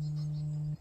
Mm-hmm.